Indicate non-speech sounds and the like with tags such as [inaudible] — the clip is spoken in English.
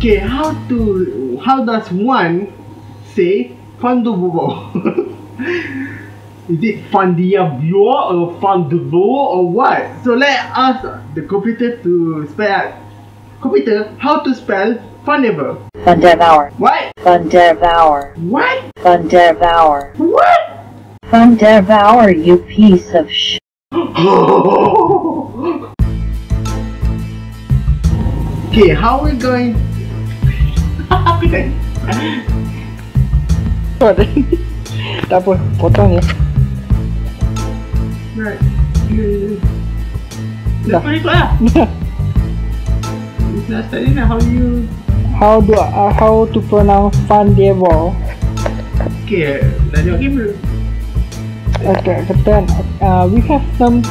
Okay, how to how does one say fandu? [laughs] Is it fandiabio or fandubo or what? So let us the computer to spell out. Computer, how to spell fundeavour? Fundeavour. What? Fundeavour. What? Fundeavour. What? Fundeavour, you piece of sh. [laughs] okay, how are we going? Tak apa, potong je. right. How you How do uh, how to pronounce Fundeavour? Okay, dah tengok game belum? Okay, kata uh, we have some